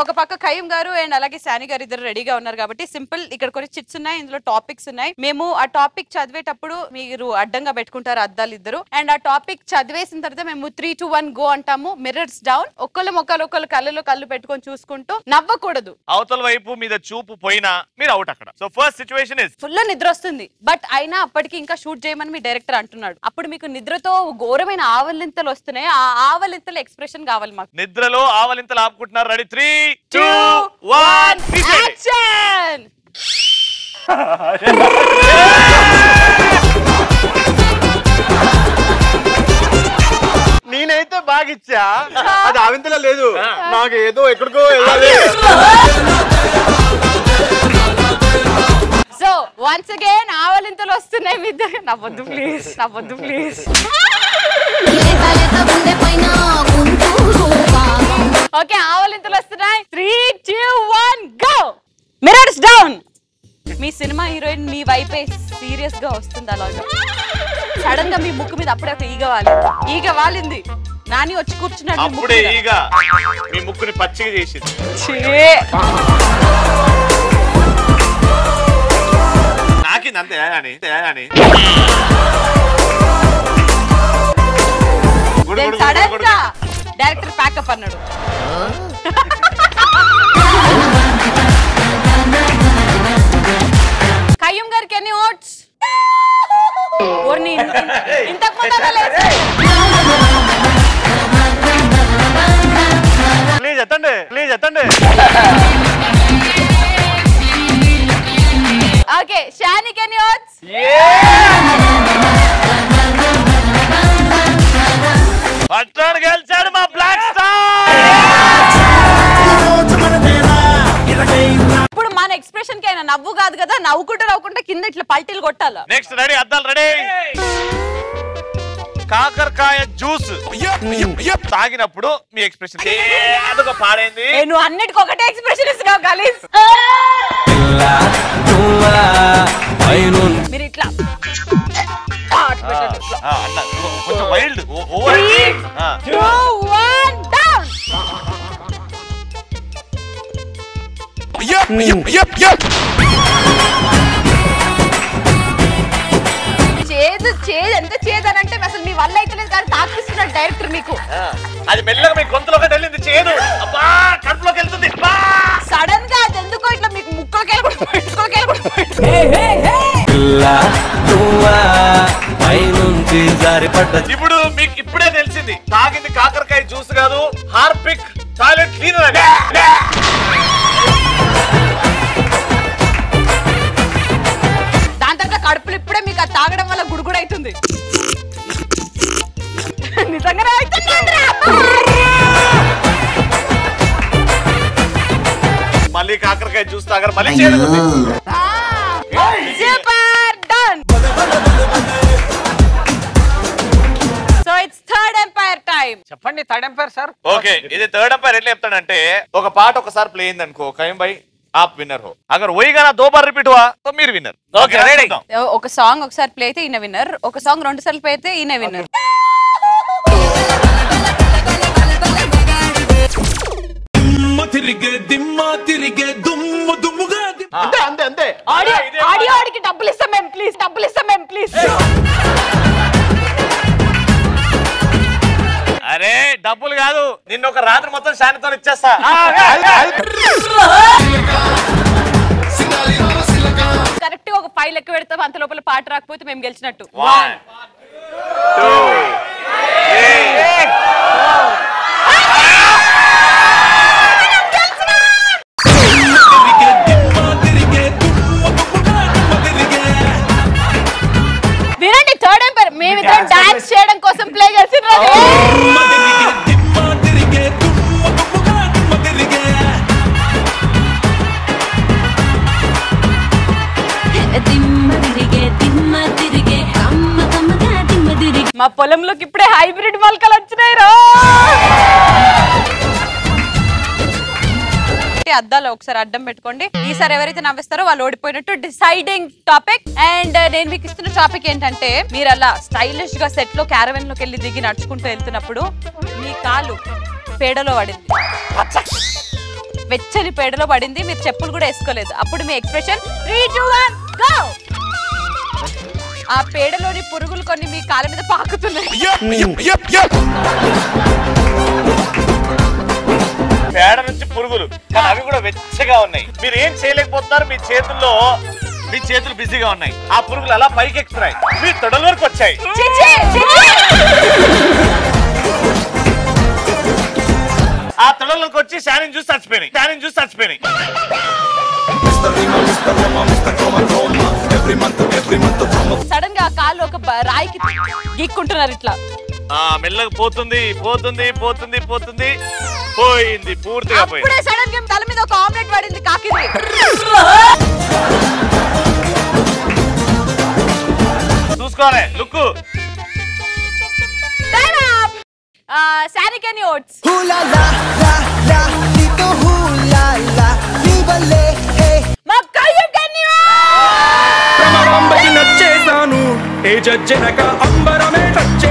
ఒక పక్క ఖయ్యం గారు అండ్ అలాగే శాని గారు ఇద్దరు రెడీగా ఉన్నారు కాబట్టి సింపుల్ ఇక్కడ కొన్ని చిట్స్ ఉన్నాయి ఇందులో టాపిక్స్ ఉన్నాయి. మేము ఆ టాపిక్ చదివేటప్పుడు మీరు అడ్డంగా పెట్టుకుంటారు అద్దాలు ఇద్దరు. అండ్ ఆ టాపిక్ చదివేసిన తర్వాత మేము త్రీ టు వన్ గో అంటాము. మిర్రర్స్ డౌన్ ఒక్కళ్ళు మొక్కలు ఒక్కళ్ళు కళ్ళలో కళ్ళు పెట్టుకొని చూసుకుంటూ నవ్వకూడదు. అవతల వైపు మీద చూపు పోయినా మీరు అవుట్ అక్కడ. So first situation is full నిద్ర వస్తుంది. బట్ అయినా అప్పటికి ఇంకా షూట్ చేయమని మీ డైరెక్టర్ అంటున్నాడు. అప్పుడు మీకు నిద్రతో ఘోరమైన ఆవలింతలు వస్తున్నాయి. ఆ ఆవలింతల ఎక్స్ప్రెషన్ కావాలి మాకు. నిద్రలో ఆవలింతలు ఆపుకుంటున్నారు. Ready three two Two, one action నేనైతే బాగా ఇచ్చా అది ఆవింతలో లేదు. నాకు ఏదో ఎక్కడికో వెళ్ళాలి. సో వన్స్ అగైన్ ఆవలింతలు వస్తున్నాయి మీ ఇద్దరు. నవ్వద్దు ప్లీజ్ నవ్వద్దు ప్లీజ్ గా వస్తుంది అలాగా సడన్గా మీ ముక్కు మీద అప్పుడే ఒక ఈగ వాలి ఈగ వాలింది. నాని వచ్చి కూర్చున్నాడు మీ ముక్కు అప్పుడే మీద. ఈగ మీ ముక్కుని పచ్చిగా చేసింది. ఛీ. నాకింది అంతే అని అని గుడు, Then గుడు, గుడు, సడన్ గుడు, గా డైరెక్టర్ ప్యాకప్ అన్నాడు. కయ్యం గారికి ఎన్ని ఓట్స్? ఇంతకు. ప్లీజ్ ఎత్తండి ప్లీజ్ ఎత్తండి. ఓకే షానికి ఎన్ని ఓట్స్. పట్టాడు నవ్వు కాదు కదా నవ్వుకుంటూ నవ్వుకుంటే కింద ఇట్లా పల్టీలు కొట్టాల? నెక్స్ట్ రెడీ అద్దాలు రెడీ. కాకరకాయ జ్యూస్. తాగినప్పుడు మీ ఎక్స్ప్రెషన్ ఏదో పాడైంది. ఏ, నువ్వు అన్నిటికీ ఒకటే ఎక్స్ప్రెషన్ ఇస్తున్నావు గలీస్ మీరు ఇట్లా. కొంచెం వైల్డ్ ఓవర్. చేదు చేదు ఎంత చేదు అని అంటే అసలు మీ వల్ల అయితే లేదు కానీ తాకిస్తున్నాడు డైరెక్టర్ మీకు. అది మెల్లగా మీ గొంతులోకి వెళ్ళింది చేయదు అబ్బా కడుపులోకి వెళ్తుంది. అబ్బా! సడన్గా అది ఎందుకో ఇట్లా మీకు ముక్కలోకి వెళ్ళి ఇప్పుడు మీకు ఇప్పుడే తెలిసింది తాగింది కాకరకాయ జ్యూస్ కాదు హార్పిక్ టాయిలెట్ క్లీనర్ అని అవుతుంది నిజంగానే. మళ్ళీ కాకరకాయ తాగరు? మళ్ళీ చేయదు super done so it's third umpire time చెప్పండి థర్డ్ ఎంపైర్ సార్ ఓకే ఇది థర్డ్ అంపైర్ ఎట్లా చెప్తాడంటే ఒక పాట ఒకసారి ప్లే అయింది అనుకో కయం బై आप विनर हो अगर वही गाना दो बार रिपीट हुआ तो మీరు విన్నర్ ఓకే రెడీ ఒక సాంగ్ ఒకసారి ప్లే అయితే ఈయన విన్నర్ ఒక సాంగ్ రెండు సార్లు ప్లే అయితే ఈయన విన్నర్ తిరిగే దిమ్మ తిరిగే దుమ్ము దుమ్ముగా అంతే అంతే అంతే ఆడియో ఆడియో ఆడికి డబ్బులు ఇస్తాం మేము ప్లీజ్ డబ్బులు ఇస్తాం మేము ప్లీజ్ డబ్బులు కాదు నిన్న ఒక రాత్రి మొత్తం శానితో ఇచ్చేస్తా. కరెక్ట్గా ఒక ఫైల్ లెక్క పెడతాం అంత లోపల పాట రాకపోతే మేము గెలిచినట్టు. వన్ టూ మా పొలంలోకి ఇప్పుడే హైబ్రిడ్ మొలకలు వచ్చినాయి రా. అద్దాలు ఒకసారి అడ్డం పెట్టుకోండి. ఈసారి ఎవరైతే నవ్విస్తారో వాళ్ళు ఓడిపోయినట్టు డిసైడింగ్ టాపిక్ అండ్ నేను మీకు ఇస్తున్న టాపిక్ ఏంటంటే మీరు అలా స్టైలిష్గా సెట్లో క్యారవెన్లోకి వెళ్ళి దిగి నడుచుకుంటూ వెళ్తున్నప్పుడు మీ కాలు పేడలో పడింది. వెచ్చని పేడలో పడింది. మీరు చెప్పులు కూడా వేసుకోలేదు. అప్పుడు మీ expression three two one go ఆ పేడలోని పురుగులు కొన్ని మీ కాళ్ళ మీద పాకుతున్నాయి. పేడ నుంచి పురుగులు. కానీ అవి కూడా వెచ్చగా ఉన్నాయి. మీరు ఏం చేయలేకపోతున్నారు? మీ చేతుల్లో మీ చేతులు బిజీగా ఉన్నాయి. ఆ పురుగులు అలా పైకి ఎక్కుతున్నాయి. మీ తొడల వరకు వచ్చాయి. చిచి, చిచి. ఆ తొడలకు వచ్చి శానిని చూసి చచ్చిపోయినాయి. శానిని చూసి చచ్చిపోయినాయి. సడన్గా కాళ్ళు ఒక రాయికి గీక్కుంటున్నారు ఇట్లా. ఆ మెల్లగా పోతుంది పోతుంది పోతుంది పోతుంది. పోయింది పూర్తిగా పోయింది. అప్పుడే సడన్గా తల మీద ఒక ఆమ్లెట్ పడింది కాకిది. చూసుకోవాలి లుక్కు శానికని ఓట్స్ Hula la la la, dito తేజ జనక అంబరమే టచ్చే